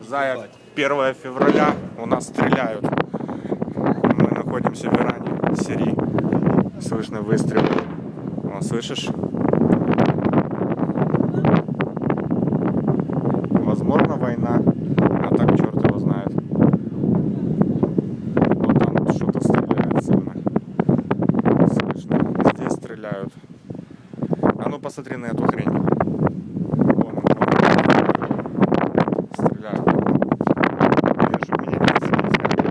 Зая, 1 февраля у нас стреляют. Мы находимся в Иране, Сирии. Слышны выстрелы. О, слышишь? Возможно, война. А так черт его знает. Вот там что-то стреляет сильно. Слышно. Здесь стреляют. А ну посмотри на эту хрень. Вон он, вон он. Стреляют. Я чтоб меня не засветили.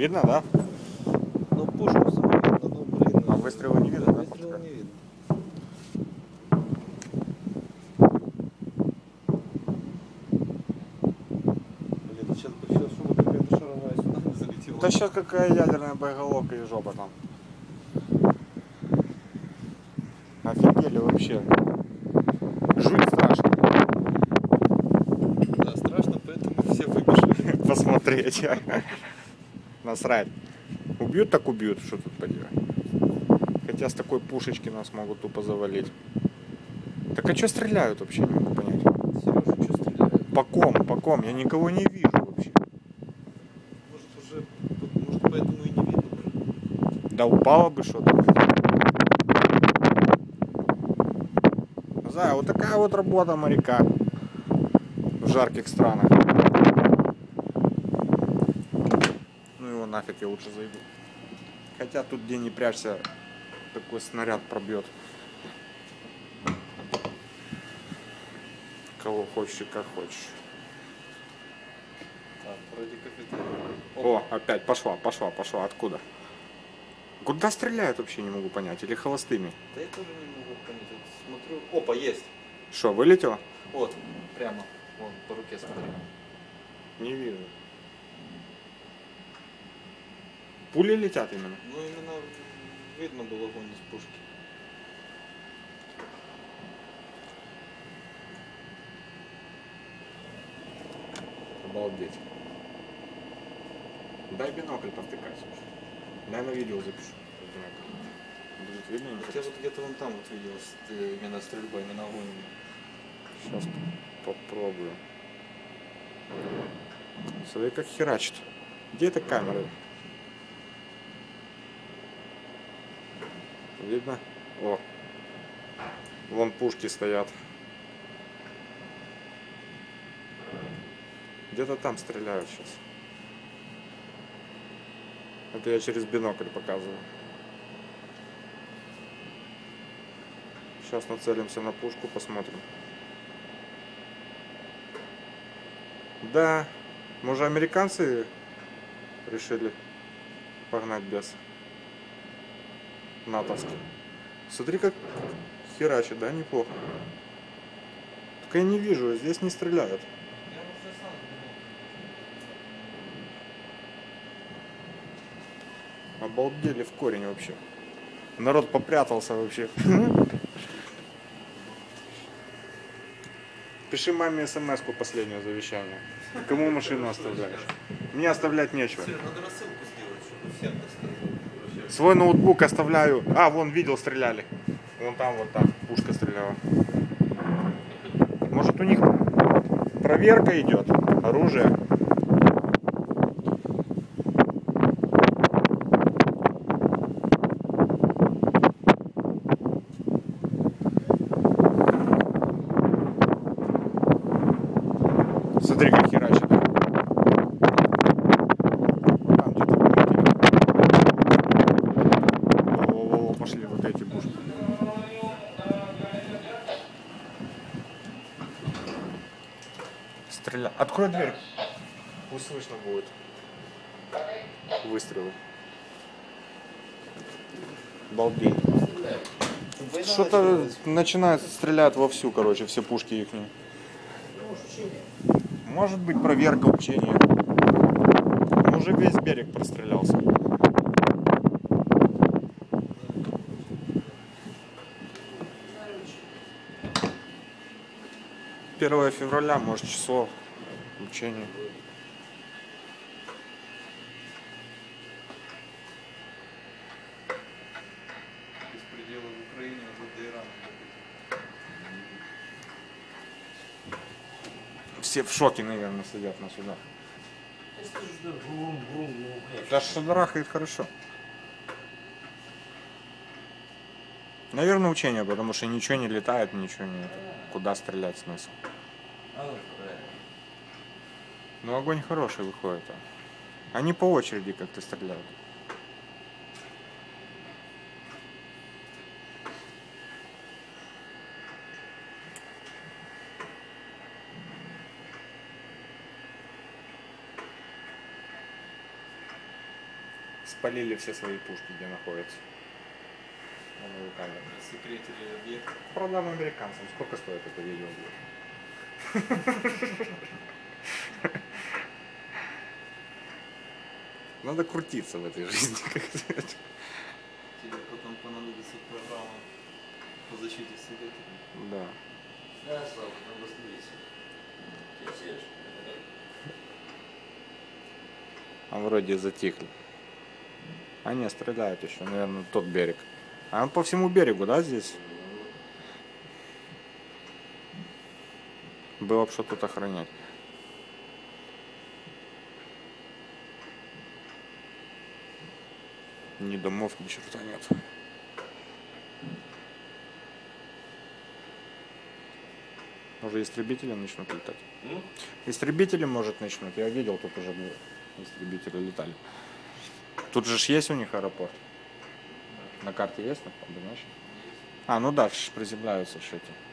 Видно, да? Ну, пушку саму видно, ну, блин. А выстрела не видно, да, Выстрела не видно. Блин, сейчас бы сейчас шуба какая-то шаровая сюда залетела. Да сейчас какая ядерная боеголовка и жопа там. Офигели вообще. Жуть страшно. Да, страшно, поэтому все выбежали. Посмотреть. Насрать. Убьют, так убьют, что тут поделать. Хотя с такой пушечки нас могут тупо завалить. Так а что стреляют вообще, не могу понять. Сережа, что стреляет? По ком, по ком? Я никого не вижу вообще. Может, уже, может, поэтому и не видно. Да упало бы что-то. Зая, вот такая вот работа моряка в жарких странах. Ну его нафиг, я лучше зайду. Хотя тут где не прячься, такой снаряд пробьет. Кого хочешь и как хочешь. Так, вроде. О, опять пошла, пошла, пошла. Откуда? Куда стреляют вообще не могу понять. Или холостыми? Да я тоже не могу понять. Смотрю. Опа, есть. Что, вылетело? Вот, прямо. Вон, по руке смотри. Не вижу. Пули летят именно. Ну, именно видно было огонь из пушки. Обалдеть. Дай бинокль повтыкать, слушай. Дай на видео запишу. Будет видно? Хотя вот где-то вон там вот видел э, именно стрельба, именно огонь. Сейчас попробую. Смотри, как херачит. Где эта камера? Видно? О. Вон пушки стоят. Где-то там стреляют сейчас. Это я через бинокль показываю. Сейчас нацелимся на пушку, посмотрим. Да, может американцы решили погнать без натовский. Смотри, как херачит, да, неплохо. Только я не вижу, здесь не стреляют. Обалдели в корень вообще. Народ попрятался вообще. Пиши маме смс-ку последнее завещание. Кому машину оставляешь? Мне оставлять нечего. Надо рассылку сделать, чтобы всем доставить. Свой ноутбук оставляю. А, вон видел, стреляли. Вон там, вот там, пушка стреляла. Может у них проверка идет? Оружие? Смотри, как херачит. Там где-то вылетели. Во-во-во, пошли вот эти пушки. Стреля. Открой дверь. Пусть слышно будет. Выстрелы. Балдей. Что-то начинает стрелять вовсю, короче, все пушки их. Может быть проверка учения. Уже весь берег прострелялся. 1 февраля, может, число учения. Все в шоке, наверное, сидят на судах. Да что Шадарахает хорошо. Наверное, учение, потому что ничего не летает, ничего не... Куда стрелять смысл? Ну, огонь хороший выходит. а. Они по очереди как-то стреляют. Спалили все свои пушки, где находятся. Камеры. Секретили объект. Продам американцам. Сколько стоит это видео будет? Надо крутиться в этой жизни как-то. Тебе потом понадобится программа по защите свидетелей. Да. Да, Слава, там восстановись. Ты сидишь. А вроде затихли. Не, стреляют еще, наверное, тот берег. А он по всему берегу, да, здесь? Было бы что тут охранять. Ни домов, ни черта нет. Уже истребители начнут летать. Истребители, может, начнут. Я видел, тут уже. Истребители летали. Тут же есть у них аэропорт. На карте есть, обозначен? А, ну да, приземляются ж эти.